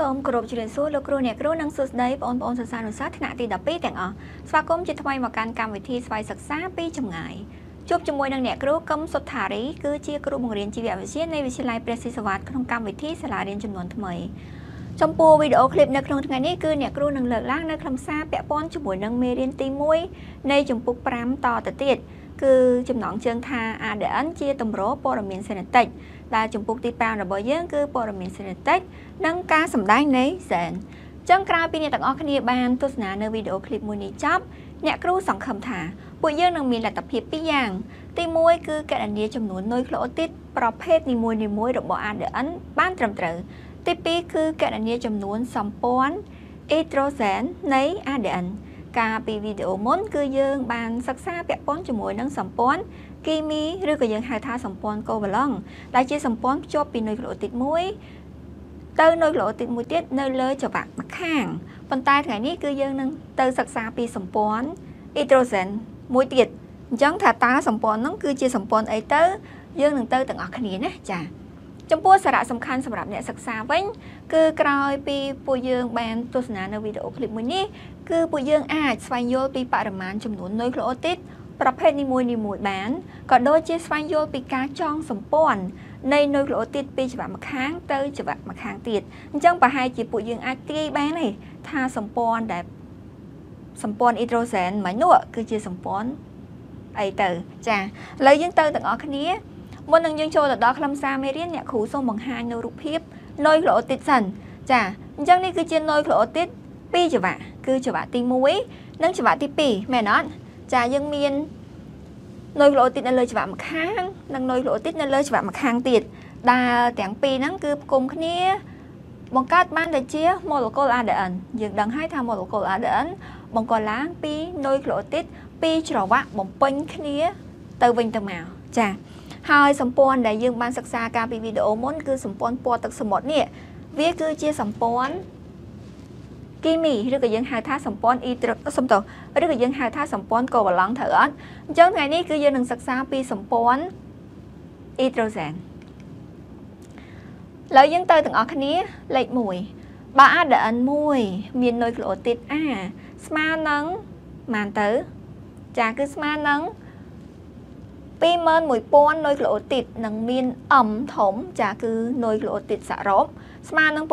សូមគោរពជំរាបសួរលោកគ្រូអ្នកគ្រូនិងសួស្តីបងប្អូនសិស្សានុសិស្សថ្នាក់ទី12ទាំងអស់ស្វាគមន៍ជាថ្មីមកកាន់កម្មវិធីស្វ័យសិក្សាពីចម្ងាយជួបជាមួយនឹងអ្នកគ្រូកឹមសុថារីគឺជាគ្រូបង្រៀនជីវវិទ្យានៃវិទ្យាល័យព្រះស៊ីសវត្តក្នុងកម្មវិធីសាលារៀនចំនួនថ្មីចំពោះវីដេអូឃ្លីបនៅក្នុងថ្ងៃនេះគឺអ្នកគ្រូនឹងលើកឡើងនៅខ្លឹមសារពាក់ព័ន្ធជាមួយនឹងមេរៀនទី1នៃចម្ពោះ5តទៅទៀតគឺចំណងជើងថា ADN ជាតម្រព័ត៌មានសេនេតិក ដែលចម្ពោះទី5របស់យើងគឺព័ត៌មានសេនេតិកនិងការសម្ដែងនៃសែនចឹងក្រៅពីអ្នកទាំងអស់គ្នាបានទស្សនានៅវីដេអូឃ្លីបមួយនេះចប់អ្នកគ្រូសង្ឃឹមថាពួកយើងនឹងមានលទ្ធភាពពីរយ៉ាង ទី1គឺកណនីចំនួននុយក្លូទីតប្រភេទនីមួយៗរបស់ ADN បានត្រឹមត្រូវទី2គឺកណនីចំនួនសម្ព័ន្ធអ៊ីត្រូសែននៃ ADN កាលពីវីដេអូមុនគឺយើងបានសិក្សាពាក់ព័ន្ធជាមួយនឹងសម្ព័ន្ធ គីមីឬក៏យើងហៅថាសម្ព័ន្ធកូវ៉ាឡង់ដែលជាសម្ព័ន្ធភ្ជាប់ពីនុយក្លូទីត1ទៅនុយក្លូទីតមួយទៀតនៅលើច្រវាក់ម្ខាងប៉ុន្តែថ្ងៃនេះគឺយើងនឹងទៅសិក្សាពីសម្ព័ន្ធអ៊ីត្រូសែនមួយទៀតអញ្ចឹងថាតើសម្ព័ន្ធហ្នឹងគឺជាសម្ព័ន្ធអីទៅយើងនឹងទៅទាំងអស់គ្នាណាចា៎ចំពោះសារៈសំខាន់សម្រាប់អ្នកសិក្សាវិញគឺក្រោយពីពួកយើងបានទស្សនានៅវីដេអូឃ្លីបមួយនេះគឺពួកយើងអាចស្វែងយល់ពីបរិមាណចំនួននុយក្លូទីត ប្រភេទនីមួយៗបានក៏ដូចជាស្វែងយល់ពីការចងសម្ព័ន្ធនៃនុយក្លូទីតពីច្រវាក់ម្ខាងទៅច្រវាក់ម្ខាងទៀតអញ្ចឹងប្រហែលជាពួកយើងអាចទាយបានទេថាសម្ព័ន្ធដែលសម្ព័ន្ធអ៊ីត្រូសែនមួយនោះគឺជាសម្ព័ន្ធអីទៅចាឥឡូវយើងទៅទាំងអស់គ្នាមុននឹងយើងចូលទៅដល់ខ្លឹមសារមេរៀនអ្នកគ្រូសូមបង្ហាញនៅរូបភាពនុយក្លូទីតសិនចាអញ្ចឹងនេះគឺជានុយក្លូទីតពីរច្រវាក់គឺច្រវាក់ទី1និងច្រវាក់ទី2មែនអត់ ចាយើងមាននុយក្លូទីតនៅលើច្រវាក់ម្ខាង និងនុយក្លូទីតនៅលើច្រវាក់ម្ខាងទៀតដែលទាំងពីរហ្នឹងគឺផ្គុំគ្នា បង្កើតបានទៅជា molecule ADN យើងដឹងហើយថា molecule ADN បង្កឡើងពីនុយក្លូទីតពីរច្រវាក់បំពេញគ្នា ទៅវិញទៅមកចា៎ហើយសម្ព័ន្ធដែលយើងបានសិក្សាកាលពីវីដេអូមុនគឺសម្ព័ន្ធពណ៌ទឹកសមុទ្រនេះវាគឺជាសម្ព័ន្ធ គីមីឬក៏យើងហៅថាសម្ព័ន្ធអ៊ីត្រូសំទោឬក៏យើងហៅថាសម្ព័ន្ធកូវ៉ាឡង់ត្រូវអត់អញ្ចឹងថ្ងៃនេះគឺយើងនឹងសិក្សាពីសម្ព័ន្ធអ៊ីត្រូសែនឥឡូវយើងទៅទាំងអស់គ្នាលេខ1បើ ADN 1មាននុយក្លូទីត A ស្មើនឹងប៉ុន្មានទៅ ចាគឺស្មើនឹង21000នុយក្លូទីតនឹងមានអំធំ ចាគឺនុយក្លូទីតសរុបស្មើនឹង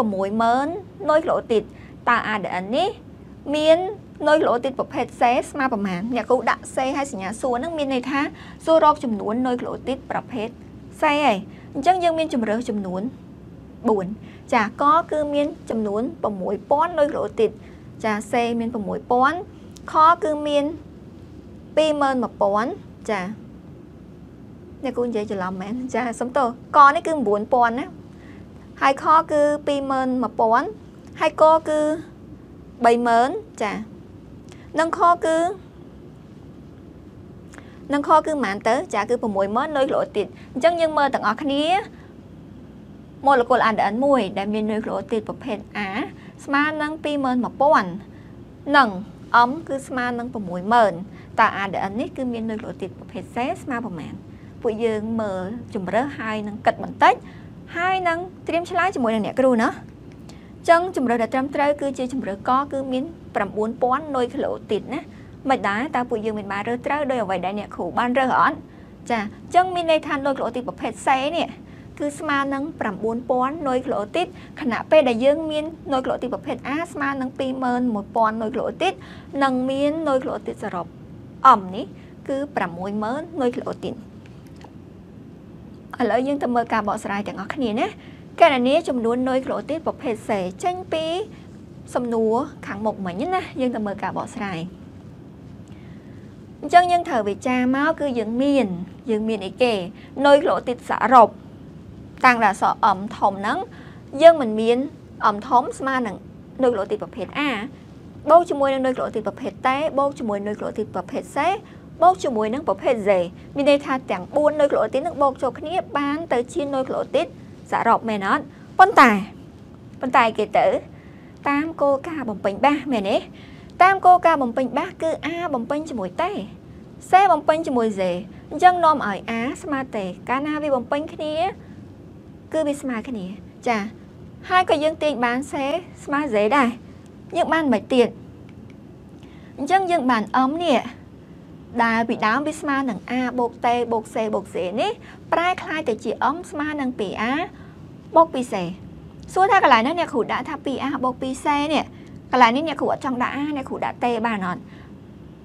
60000នុយក្លូទីត តើ ADN នេះមាននុយក្លូទីតប្រភេទ C ស្មើប្រមាណអ្នកគ្រូដាក់ C ហើយសញ្ញាសួរហ្នឹងមានន័យថាសួររកចំនួននុយក្លូទីតប្រភេទ C ឯងអញ្ចឹងយើងមានជំរើសចំនួន4ចាកគឺមានចំនួន6000នុយក្លូទីតចា C មាន6000ខគឺមាន21000ចាអ្នកគ្រូនិយាយច្រឡំមែនចាសុំទោសកនេះគឺ9000ណាហើយខគឺ21000 ហើយកគឺ30000ចានឹងខគឺនឹងខគឺប៉ុន្មានទៅចាគឺ60000នុយក្លូទីតអញ្ចឹងយើងមើលទាំងអស់គ្នា molecule ADN មួយដែលមាននុយក្លូទីតប្រភេទ A ស្មើនឹង21000និង M គឺស្មើនឹង60000តើ ADN នេះគឺមាននុយក្លូទីតប្រភេទ C ស្មើប្រមាណពួកយើងមើលជំរើសហើយនឹងគិតបន្តិចហើយនឹងត្រៀមឆ្លើយជាមួយនឹងអ្នកគ្រូណា ចឹងជំរើសដែលត្រឹមត្រូវគឺជាជំរើសកគឺមាន9000នុយគីឡូទីតណាមិនដែរតើពួកយើងមានបានរើសត្រូវដោយអ្វីដែលអ្នកគ្រូបានរើសអត់ចាអញ្ចឹងមានន័យថានុយគីឡូទីតប្រភេទសេនេះគឺស្មើនឹង9000នុយគីឡូទីតខណៈពេលដែលយើងមាននុយគីឡូទីតប្រភេទ A ស្មើនឹង21000នុយគីឡូទីតនិងមាននុយគីឡូទីតសរុបអំនេះគឺ60000នុយគីឡូទីតឥឡូវយើងទៅមើលការបកស្រាយទាំងអស់គ្នាណា កណនីចំនួននុយក្រូទីតប្រភេទសេចេញពីសំណួរខាងមុខមិញណាយើងទៅមើលការបកស្រាយអញ្ចឹងយើងត្រូវវិចារមកគឺយើងមាន យើងមានអីគេនុយក្រូទីតសរុបតាំងដល់អក្សរអំធំហ្នឹងយើងមិនមានអំធំស្មើនឹងនុយក្រូទីតប្រភេទ A បូកជាមួយនឹងនុយក្រូទីតប្រភេទតេបូកជាមួយនុយក្រូទីតប្រភេទសេបូកជាមួយនឹងប្រភេទ Z មានន័យថាទាំង4នុយក្រូទីតនឹងបូកចូលគ្នាបានទៅជានុយក្រូទីត សរុបមែនអត់ប៉ុន្តែប៉ុន្តែគេទៅ តាមគោលការណ៍បំពេញបាសមែនទេតាមគោលការណ៍បំពេញបាសគឺ A បំពេញជាមួយតេ C បំពេញជាមួយ Z អញ្ចឹងនាំឲ្យ A ស្មើតេកាលណាវាបំពេញគ្នា គឺវាស្មើគ្នា ចាហើយក៏យើងទាញបានសេស្មើសេដែរយើងបានមិនទៀតអញ្ចឹងយើងបានអមនេះដែលពីដើមវាស្មើនឹង a បូក t បូក c បូក c នេះ ប្រែคล้ายទៅជាអមស្មើនឹង 2a បូក 2c សួរថាកន្លែងនេះអ្នកគ្រូដាក់ថា 2a បូក 2c នេះកន្លែងនេះអ្នកគ្រូអត់ចង់ដាក់ a អ្នកគ្រូដាក់ t បានអត់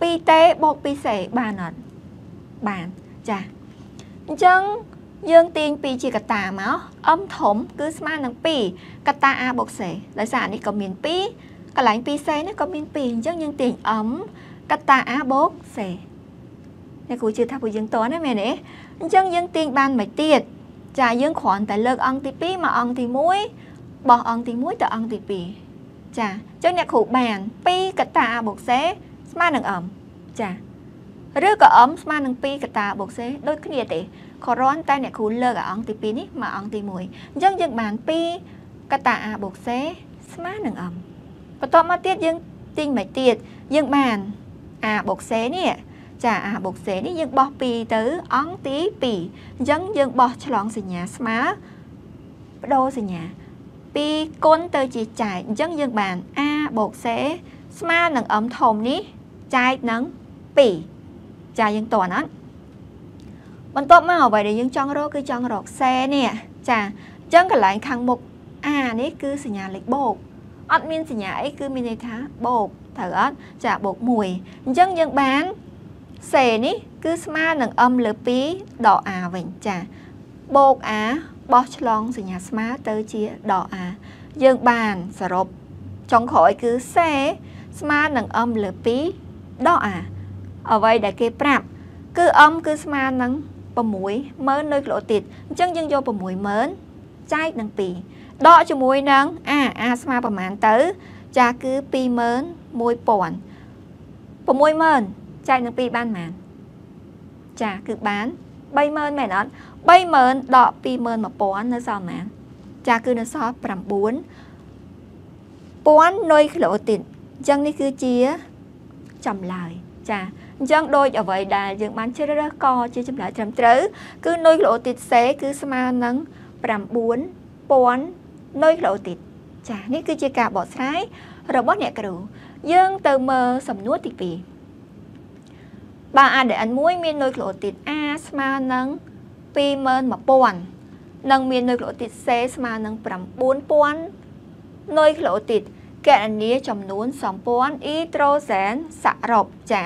2t បូក 2c បានអត់បានចាអញ្ចឹងយើងទាញ2ជាកតាមកអមធំគឺស្មើនឹង2កតា a បូក c ដោយសារនេះក៏មាន2កន្លែង 2c នេះក៏មាន2អញ្ចឹងយើងទាញអមកតា a បូក c អ្នកគ្រូជឿថាពួកយើងតណាមែនទេអញ្ចឹងយើងទាញបានមួយទៀតចាយើងគ្រាន់តែលើកអង្គទី2មកអង្គទី1បោះអង្គទី1ទៅអង្គទី2ចាអញ្ចឹងអ្នកគ្រូបាន2កតា a បូក c ស្មើនឹងអមចាឬក៏អមស្មើនឹង2កតាបូក c ដូចគ្នាទេគ្រាន់តែអ្នកគ្រូលើកអាអង្គទី2នេះមកអង្គទី1អញ្ចឹងយើងបាន2កតា a បូក c ស្មើនឹងអមបន្ទាប់មកទៀតយើងទាញមកទៀតយើងបាន a បូក c នេះ ចា a បូក c នេះយើងបោះ2ទៅអង្គទី2អញ្ចឹងយើងបោះឆ្លងសញ្ញាស្មើបដូរសញ្ញា2គុណទៅជាចែកអញ្ចឹងយើងបាន a បូក c ស្មើនឹងអមធំនេះចែកនឹង2ចាយើងតន់អត់បន្ទាប់មកអ្វីដែលយើងចង់រកគឺចង់រកសេនេះចាអញ្ចឹងកន្លែងខាងមុខ a នេះគឺសញ្ញាលេខបូកអត់មានសញ្ញាអីគឺមានន័យថាបូកត្រូវអត់ចាបូក1អញ្ចឹងយើងបាន សេនេះគឺស្មើនឹង m លើ2ដក a វិញចាបូក a បោះឆ្លងសញ្ញាស្មើទៅជាដក a យើងបានសរុបចុងក្រោយគឺសេស្មើនឹង m លើ2ដក a អ្វីដែលគេប្រាប់គឺ m គឺស្មើនឹង60000នៅគីឡូទីតអញ្ចឹងយើងយក60000ចែកនឹង2ដកជាមួយនឹង a a ស្មើប្រមាណទៅ ចាគឺ21000 60000 ចែកនឹង2បានប៉ុន្មានចាគឺបាន30000មែនអត់30000ដក21000នៅសល់ប៉ុន្មានចាគឺនៅសល់9 1000នុយគីឡូទីតអញ្ចឹងនេះគឺជាចម្លើយចាអញ្ចឹងដូចអ្វីដែលយើងបានជ្រើសរើសកជាចម្លើយត្រឹមត្រូវគឺនុយក្លូទីតសេគឺស្មើនឹង9000នុយក្លូទីតចានេះគឺជាការបកស្រាយរបស់អ្នកគ្រូយើងទៅមើលសំណួរទី2 បើ ADN មួយមាននុយក្លូទីត A ស្មើនឹង21000និងមាននុយក្លូទីត C ស្មើនឹង9000នុយក្លូទីតកណនីចំនួនសម្ព័ន្ធអ៊ីត្រូសែនសរុបចា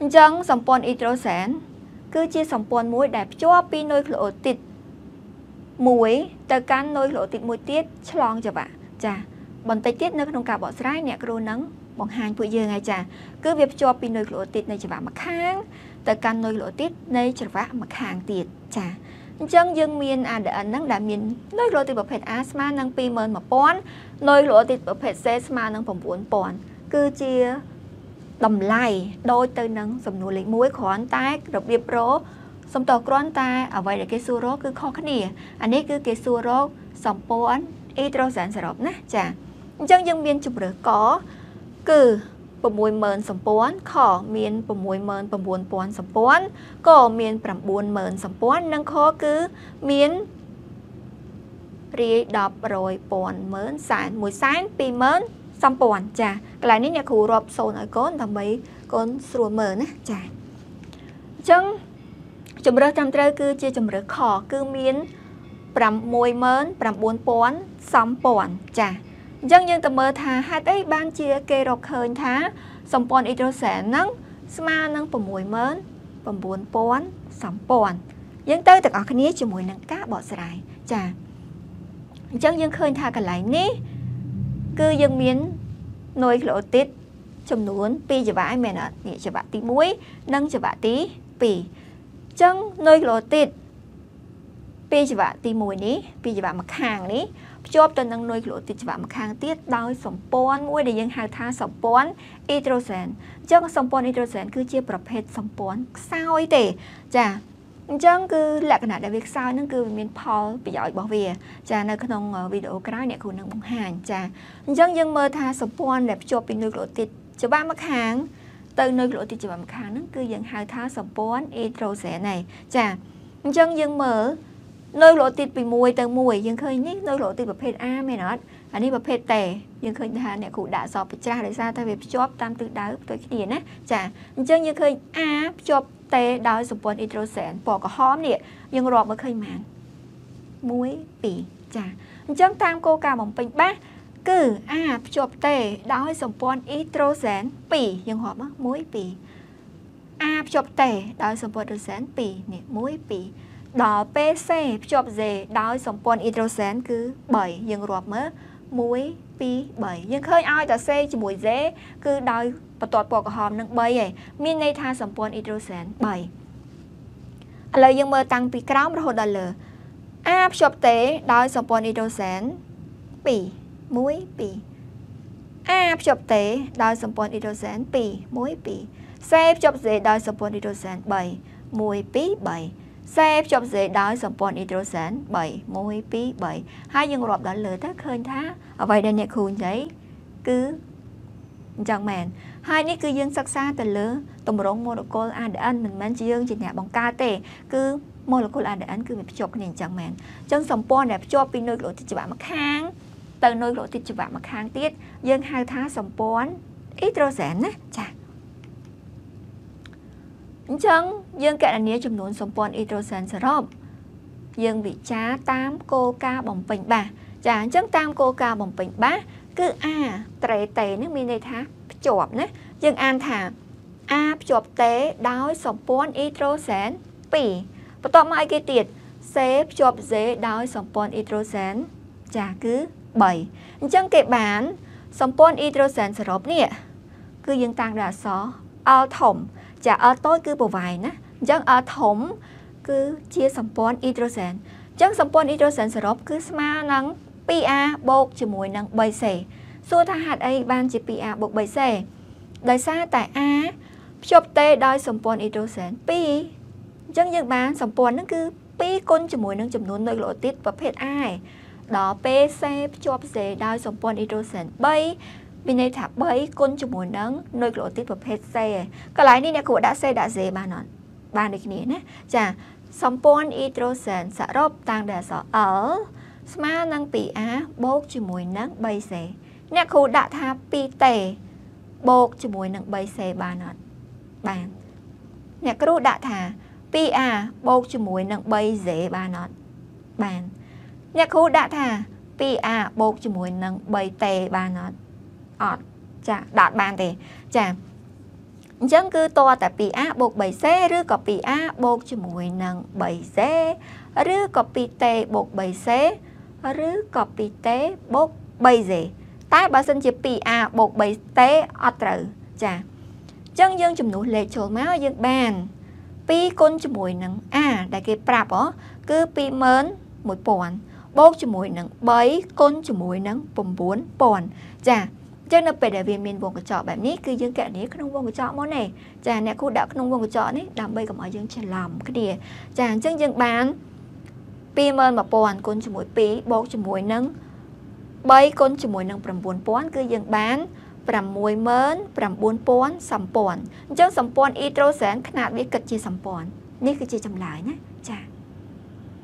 អញ្ចឹងសម្ព័ន្ធអ៊ីត្រូសែនគឺជាសម្ព័ន្ធមួយដែលភ្ជាប់ពីនុយក្លូទីតមួយទៅកាន់នុយក្លូទីតមួយទៀតឆ្លងច្រវាក់ចាបន្តិចទៀតនៅក្នុងការបកស្រាយអ្នកគ្រូនឹង បង្ហាញពួកយើងហើយចាគឺវាភ្ជាប់ពីនុយក្លូទីតនៃច្រវាក់ម្ខាងទៅកាន់នុយក្លូទីតនៃច្រវាក់ម្ខាងទៀតចាអញ្ចឹងយើងមាន ADN ហ្នឹងដែលមាននុយក្លូទីតប្រភេទ A ស្មើនឹង21000នុយក្លូទីតប្រភេទ C ស្មើនឹង9000គឺជាតម្លៃដូចទៅនឹងសំណួរលេខ1គ្រាន់តែរបៀបរកសំតគ្រាន់តែអ្វីដែលគេសួររកគឺខុសគ្នាអានេះគឺគេសួររកសម្ព័ន្ធអ៊ីត្រូសែនសរុបណាចាអញ្ចឹងយើងមានជំរើសក គឺ60000សម្ព័ន្ធខមាន69000សម្ព័ន្ធកមាន90000សម្ព័ន្ធនិងខគឺមានរាយ10 100ពាន់ម៉ឺនសែន1សែន20000សម្ព័ន្ធចាកន្លែងនេះអ្នកគ្រូរាប់សូនឲ្យកូនដើម្បីកូនស្រួលមើលណាចាអញ្ចឹងជំរើសត្រឹមត្រូវគឺជាជំរើសខគឺមាន69000សម្ព័ន្ធចា អញ្ចឹងយើងទៅមើលថាហេតុអីបានជាគេរកឃើញថាសម្ព័ន្ធអ៊ីត្រូសែនហ្នឹងស្មើនឹង69000សម្ព័ន្ធយើងទៅទាំងអស់គ្នាជាមួយនឹងការបកស្រាយចាអញ្ចឹងយើងឃើញថាកន្លែងនេះគឺយើងមាននុយក្លូទីតចំនួន2ច្រវាក់ឯមែនអត់នេះច្រវាក់ទី1និងច្រវាក់ទី2អញ្ចឹងនុយក្លូទីតពីច្រវាក់ទី1នេះពីច្រវាក់ម្ខាងនេះ ភ្ជាប់ទៅនឹងនុយក្លូទីតច្រវាក់ម្ខាងទៀតដោយសម្ព័ន្ធមួយដែលយើងហៅថាសម្ព័ន្ធអ៊ីត្រូសែនអញ្ចឹងសម្ព័ន្ធអ៊ីត្រូសែនគឺជាប្រភេទសម្ព័ន្ធខ្សោយទេចាអញ្ចឹងគឺលក្ខណៈដែលវាខ្សោយហ្នឹងគឺវាមានផលប្រយោជន៍របស់វា ចានៅក្នុងវីដេអូក្រោយអ្នកគ្រូនឹងបង្ហាញចាអញ្ចឹងយើងមើលថាសម្ព័ន្ធដែលភ្ជាប់ពីនុយក្លូទីតច្បាស់មកខាងទៅនុយក្លូទីតច្បាស់មកខាងហ្នឹងគឺយើងហៅថាសម្ព័ន្ធអ៊ីត្រូសែនហើយចាអញ្ចឹងយើងមើល នៅលោទីពី1ទៅ1យើងឃើញនេះនៅលោទីប្រភេទ A មែនអត់អានេះប្រភេទតេយើងឃើញថាអ្នកគ្រូដាក់សពប្រច្រាស់ដោយសារតែវាភ្ជាប់តាមទិសដៅផ្ទុយគ្នាណាចាអញ្ចឹងយើងឃើញ A ភ្ជាប់តេដោយសម្ព័ន្ធអ៊ីដ្រូសែនពណ៌ក្រហមនេះយើងរាប់មកឃើញម៉ាន1 2ចាអញ្ចឹងតាមគោលការណ៍បំពេញបាសគឺ A ភ្ជាប់តេដោយសម្ព័ន្ធអ៊ីដ្រូសែន2យើងរាប់មក1 2 A ភ្ជាប់តេដោយសម្ព័ន្ធអ៊ីដ្រូសែន2នេះ1 2 ដល់ PC ភ្ជាប់ Z ដោយសម្ព័ន្ធអ៊ីដ្រូសែនគឺ3យើងរាប់មើល1 2 3យើងឃើញឲ្យតែ C ជាមួយ Z គឺដោយបន្ទាត់ពណ៌ក្រហមនឹង3ឯងមានន័យថាសម្ព័ន្ធអ៊ីដ្រូសែន3ឥឡូវយើងមើលតាំងពីក្រោមរហូតដល់លើ A ភ្ជាប់តេដោយសម្ព័ន្ធអ៊ីដ្រូសែន2 1 2 A ភ្ជាប់តេដោយសម្ព័ន្ធអ៊ីដ្រូសែន2 1 2 C ភ្ជាប់ Z ដោយសម្ព័ន្ធអ៊ីដ្រូសែន3 1 2 3 សេភ្ជាប់សេដោយសម្ព័ន្ធអ៊ីដ្រូសែន3 1 2 3ហើយយើងរាប់ដល់លើទៅឃើញថាអ្វីដែលអ្នកគ្រូនិយាយគឺអញ្ចឹងមែនហើយនេះគឺយើងសិក្សាទៅលើតម្រង molecule ADN មិនមែនជាយើងជាអ្នកបង្កើតទេគឺ molecule ADN គឺវាភ្ជាប់គ្នាអញ្ចឹងមែនអញ្ចឹងសម្ព័ន្ធដែលភ្ជាប់ពីនុយក្រូទីច្បាក់ម្ខាងទៅនុយក្រូទីច្បាក់ម្ខាងទៀតយើងហៅថាសម្ព័ន្ធអ៊ីដ្រូសែនណាចា៎ អញ្ចឹងយើងកណនាចំនួនសម្ព័ន្ធអ៊ីត្រូសែនសរុបយើងវិចារតាមគោលការណ៍បំពេញបាសចាអញ្ចឹងតាមគោលការណ៍បំពេញបាសគឺ A ត្រេតេនេះមានន័យថាភ្ជាប់ណាយើងអានថា A ភ្ជាប់តេដោយសម្ព័ន្ធអ៊ីត្រូសែន2បន្ទាប់មកអីគេទៀត C ភ្ជាប់ Z ដោយសម្ព័ន្ធអ៊ីត្រូសែនចាគឺ3អញ្ចឹងគេបានសម្ព័ន្ធអ៊ីត្រូសែនសរុបនេះគឺយើងតាំងដោយអក្សរ L ធំ ចា R តូចគឺប្រវាយណាអញ្ចឹង R ធំគឺជាសម្ព័ន្ធអ៊ីដ្រូសែនអញ្ចឹងសម្ព័ន្ធអ៊ីដ្រូសែនសរុបគឺស្មើនឹង 2A បូកជាមួយនឹង 3C សួរថាហេតុអីបានជា 2A បូក 3C ដោយសារតែ A ភ្ជាប់តេដោយសម្ព័ន្ធអ៊ីដ្រូសែន2អញ្ចឹងយើងបានសម្ព័ន្ធហ្នឹងគឺ2គុណជាមួយនឹងចំនួននុយក្រូទីតប្រភេទ A ដល់ PC ភ្ជាប់ C ដោយសម្ព័ន្ធអ៊ីដ្រូសែន3 មានន័យថា3គុណជាមួយនឹងនុយក្រូទីតប្រភេទ C កន្លែងនេះអ្នកគ្រូដាក់ C ដាក់ Z បានអត់បានដូចគ្នាណាចាសម្ព័ន្ធអ៊ីដ្រូសែនសរុបតាំងដែលអក្សរ L ស្មើនឹង 2A បូកជាមួយនឹង 3C អ្នកគ្រូដាក់ថា 2T បូកជាមួយនឹង 3C បានអត់បានអ្នកគ្រូដាក់ថា 2A បូកជាមួយនឹង 3Z បានអត់បានអ្នកគ្រូដាក់ថា 2A បូកជាមួយនឹង 3T បានអត់ អត់ចាដាក់បានទេចាអញ្ចឹងគឺតតែ 2a បូក 3c ឬក៏ 2a បូកជាមួយនឹង 3c ឬក៏ 2t បូក 3c ឬក៏ 2t បូក 3c តែបើសិនជា 2a បូក 3t អត់ត្រូវចាអញ្ចឹងយើងចំនួនលេខចូលមកយើងបាន2គុណជាមួយនឹង a ដែលគេប្រាប់ហ៎គឺ21000បូកជាមួយនឹង3គុណជាមួយនឹង9000ចា ចឹងនៅពេលដែលវាមានវងកញ្ចក់បែបនេះគឺយើងកណនីក្នុងវងកញ្ចក់មកនេះចាអ្នកគ្រូដាក់ក្នុងវងកញ្ចក់នេះដើម្បីកុំឲ្យយើងច្រឡំគ្នាចាអញ្ចឹងយើងបាន21000គុណជាមួយ2បូកជាមួយនឹង3គុណជាមួយនឹង9000គឺយើងបាន69000សម្ព័ន្ធអញ្ចឹងសម្ព័ន្ធអ៊ីត្រូសែនຂະຫນាតវាគិតជាសម្ព័ន្ធនេះគឺជាចម្លើយណាចា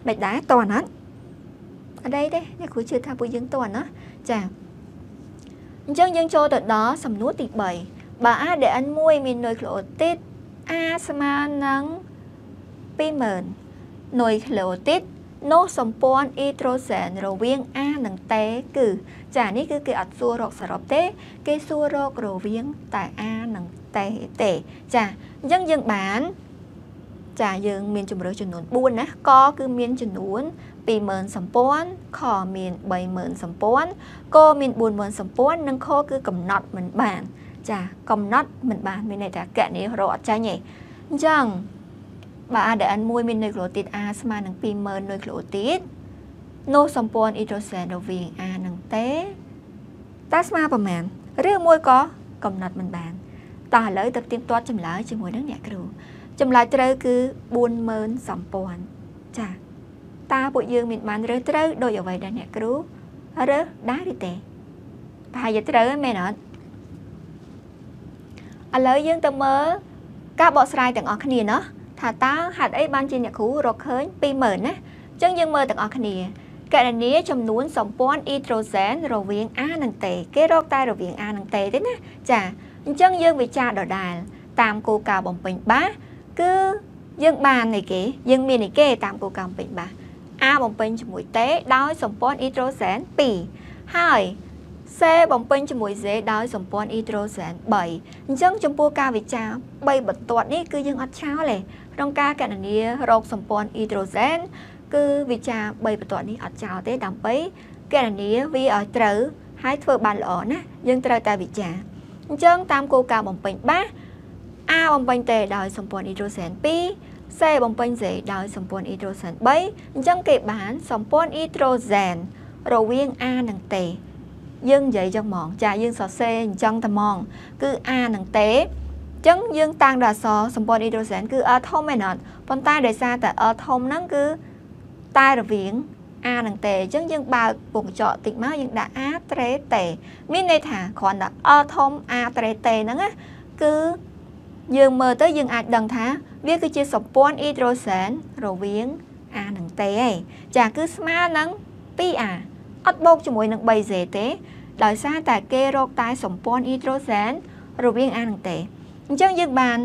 មិនដែរតើអត់អត់ទេអ្នកគ្រូជឿថាពួកយើងតើណាចា អញ្ចឹងយើងចូលទៅដល់សំណួរទី3បើ ADN មួយមាននុយក្រូទីត A ស្មើនឹង20000នុយក្រូទីតនោះសម្ព័ន្ធអ៊ីត្រូសែនរវាង A និង T គឺ ចានេះគឺគេអត់សួររកសរុបទេ គេសួររករវាងតែ A និង T ទេ ចាអញ្ចឹងយើងបាន ចាយើងមានជំរើសចំនួន4ណាកគឺមានចំនួន 20000សម្ព័ន្ធខមាន30000សម្ព័ន្ធកមាន40000សម្ព័ន្ធនិងខគឺកំណត់មិនបាន ចាកំណត់មិនបានមានន័យថាកណនីរកអត់ចាញ់ទេអញ្ចឹងបើ ADN មួយមាននុយក្រូទីត A ស្មើនឹង20000នុយក្រូទីតនោះសម្ព័ន្ធអ៊ីត្រូសែនរវាង A និង T តើស្មើប្រមាណឬមួយក៏កំណត់មិនបានតោះឥឡូវទៅទៀងទាត់ចម្លើយជាមួយនឹងអ្នកគ្រូចម្លើយត្រូវគឺ40000សម្ព័ន្ធចា តើពួកយើងមានបានរើសត្រូវដោយអ្វីដែលអ្នកគ្រូរើសដែរឬទេប្រហែលជាត្រូវហ្នឹងមែនអត់ឥឡូវយើងទៅមើលការបកស្រាយទាំងអស់គ្នាណោះថាតើហេតុអីបានជាអ្នកគ្រូរកឃើញ20000ណាអញ្ចឹងយើងមើលទាំងអស់គ្នាកណនីចំនួនសម្ព័ន្ធអ៊ីត្រូសែនរវាង A និង T គេរកតែរវាង A និង T ទេណាចាអញ្ចឹងយើងវិចារដដែលតាមគោលការណ៍បំពេញបាសគឺយើងបាននៃគេយើងមាននៃគេតាមគោលការណ៍បំពេញបាស A បំពេញជាមួយ T ដោយសម្ព័ន្ធអ៊ីត្រូសែន2ហើយ C បំពេញជាមួយ Z ដោយសម្ព័ន្ធអ៊ីត្រូសែន3អញ្ចឹងចំពោះការវិចារ3បន្ទាត់នេះគឺយើងអត់ឆោលទេក្នុងការកណនារោគសម្ព័ន្ធអ៊ីត្រូសែនគឺវិចារ3បន្ទាត់នេះអត់ចោលទេដើម្បីកណនាវាឲ្យត្រូវហើយធ្វើបានល្អណាយើងត្រូវតែវិចារអញ្ចឹងតាមគោលការណ៍បំពេញបាស A បំពេញទេដោយសម្ព័ន្ធអ៊ីត្រូ សែន2 C បំពេញសេដោយសម្ព័ន្ធអ៊ីត្រូសែន3អញ្ចឹងគេបានសម្ព័ន្ធអ៊ីត្រូសែនរវាង A និង T យើងនិយាយចឹងហ្មងចាយើងសរសេរអញ្ចឹងតែហ្មងគឺ A និង T ចឹងយើងតាំងដល់អក្សរសម្ព័ន្ធអ៊ីត្រូសែនគឺ A ធំឯណោះប៉ុន្តែដោយសារតែ A ធំហ្នឹងគឺតែរវាង A និងតេអញ្ចឹងយើងបើកពងកញ្ចក់តិចមកយើងដាក់ A ត្រេតេមានន័យថាគ្រាន់តែ A ធំ A ត្រេតេហ្នឹងណាគឺយើងមើលទៅយើងអាចដឹងថា វាគឺជាសម្ព័ន្ធអ៊ីដ្រូសែនរវាង A និងតេឯងចាគឺស្មើនឹង 2A អត់បូកជាមួយនឹង 3Z ទេដោយសារតែគេរកតែសម្ព័ន្ធអ៊ីដ្រូសែនរវាង A និងតេអញ្ចឹងយើងបាន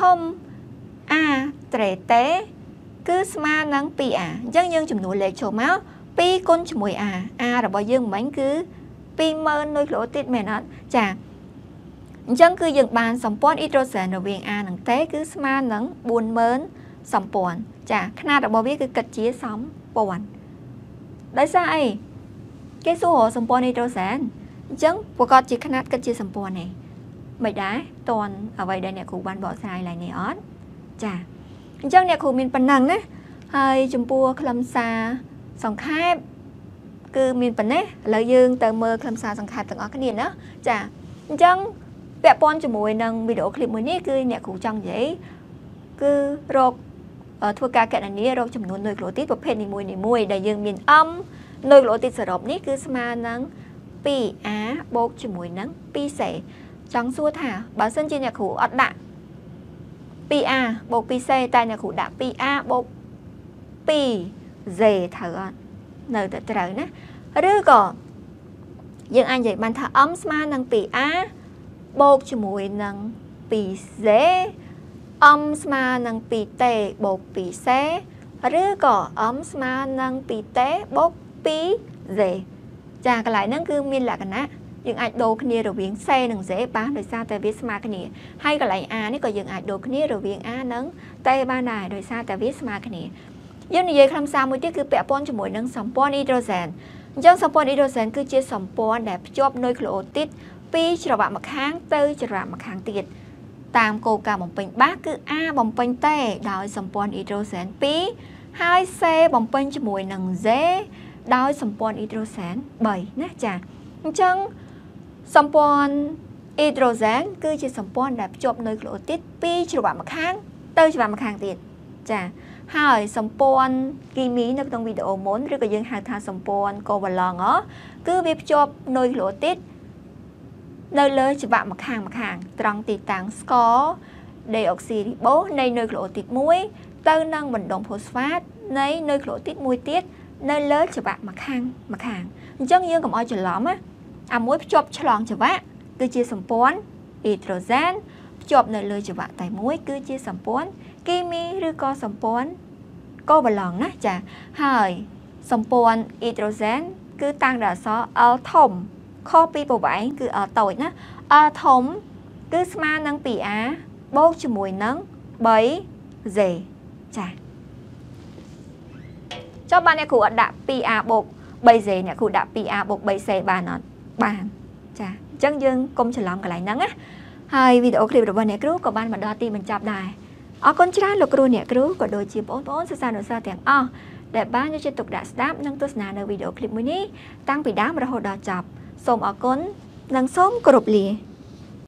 ធំ A ត្រេតេគឺស្មើនឹង 2a អញ្ចឹងយើងចំនួនលេខចូលមក2គុណជាមួយ a a របស់យើងមិញគឺ20000នុយក្លូទីតមែនអត់ចា អញ្ចឹងគឺយើងបានសម្ព័ន្ធអ៊ីដ្រូសែនរវាង a និង t គឺស្មើនឹង40000សម្ព័ន្ធចាຂະຫນាតរបស់វាគឺគិតជាសម្ព័ន្ធដោយសារអីគេសួរសម្ព័ន្ធអ៊ីដ្រូសែនអញ្ចឹងប្រកាសជាຂະຫນាតគិតជាសម្ព័ន្ធនេះមិនដែរតនអ្វីដែលអ្នកគ្រូបានបកស្រាយឡើងនេះអត់ចាអញ្ចឹងអ្នកគ្រូមានប៉ុណ្ណឹងណាហើយចំពោះខ្លឹមសារសង្ខេបគឺមានប៉ុណ្ណេះឥឡូវយើងទៅមើលខ្លឹមសារសង្ខេបទាំងអស់គ្នាណាចាអញ្ចឹង ពាក់ព័ន្ធជាមួយនឹងវីដេអូឃ្លីបមួយនេះគឺអ្នកគ្រូចង់និយាយគឺរកធ្វើការកណនារកចំនួននុយក្លូទីតប្រភេទនីមួយៗដែលយើងមាន m នុយក្លូទីតសរុបនេះគឺស្មើនឹង 2a បូកជាមួយនឹង 2c ចង់សួរថាបើសិនជាអ្នកគ្រូអត់ដាក់ 2a បូក 2c តែអ្នកគ្រូដាក់ 2a បូក 2z ត្រូវអត់នៅតែត្រូវណាឬក៏យើងអាចនិយាយបានថា m ស្មើនឹង 2a បូកជាមួយនឹង 2z m ស្មើនឹង 2t បូក 2c ឬក៏ m ស្មើនឹង 2t បូក 2z ចាកន្លែងហ្នឹងគឺមានលក្ខណៈយើងអាចដូរគ្នារវាង C និង Z បានដោយសារតែវាស្មើគ្នាហើយកន្លែង A នេះក៏យើងអាចដូរគ្នារវាង A និង T បានដែរដោយសារតែវាស្មើគ្នាយើងនិយាយខ្លឹមសារមួយទៀតគឺពាក់ព័ន្ធជាមួយនឹងសម្ព័ន្ធអ៊ីដ្រូសែនអញ្ចឹងសម្ព័ន្ធអ៊ីដ្រូសែនគឺជាសម្ព័ន្ធដែលភ្ជាប់នុយក្លូអូទីត ពីច្រវាក់ម្ខាងទៅច្រវាក់ម្ខាងទៀតតាមគោលការណ៍បំពេញបាសគឺ A បំពេញតេដោយសម្ព័ន្ធអ៊ីដ្រូសែន2ហើយ C បំពេញជាមួយនឹង Z ដោយសម្ព័ន្ធអ៊ីដ្រូសែន3ណាចាអញ្ចឹងសម្ព័ន្ធអ៊ីដ្រូសែនគឺជាសម្ព័ន្ធដែលភ្ជាប់នុយក្លូអូទីតពីច្រវាក់ម្ខាង ទៅច្រវាក់ម្ខាងទៀតចាហើយសម្ព័ន្ធគីមីនៅក្នុងវីដេអូមុនឬក៏យើងហៅថាសម្ព័ន្ធកូវឡង់គឺវាភ្ជាប់នុយក្លូអូទីត នៅលើច្រវាក់ម្ខាងម្ខាង ត្រង់ទីតាំងស្ករដេអុកស៊ីរីបូសនៃនុយក្លូអូទីតមួយទៅនឹងបណ្ដុំផូស្វាតនៃនុយក្លូអូទីតមួយទៀតនៅលើច្រវាក់ម្ខាងម្ខាងអញ្ចឹងយើងកុំឲ្យច្រឡំណាអាមួយភ្ជាប់ឆ្លងច្រវាក់គឺជាសម្ព័ន្ធអ៊ីដ្រូសែនភ្ជាប់នៅលើច្រវាក់តែមួយ គឺជាសម្ព័ន្ធគីមីឬក៏សម្ព័ន្ធកូវឡង់ណាចាហើយសម្ព័ន្ធអ៊ីដ្រូសែនគឺតាំងដល់អក្សរ L ធំ ខុសពីប្រវែងគឺ L តូចណា L ធំគឺស្មើនឹង 2A បូកជាមួយនឹង 3Z ចាចុះបានអ្នកគ្រូអត់ដាក់ 2A បូក 3Z អ្នកគ្រូដាក់ 2A បូក 3C បានអត់បានចាអញ្ចឹងយើងកុំច្រឡំកន្លែងហ្នឹងណាហើយវីដេអូឃ្លីបរបស់អ្នកគ្រូក៏បានមកដល់ទីបញ្ចប់ដែរអរគុណច្រើនលោកគ្រូអ្នកគ្រូក៏ដូចជាបងប្អូនសិស្សានុសិស្សទាំងអស់ដែលបានយកចិត្តទុកដាក់ស្ដាប់និងទស្សនានៅវីដេអូឃ្លីបមួយនេះតាំងពីដើមរហូតដល់ចប់ សូមអរគុណនិងសូមគោរពលា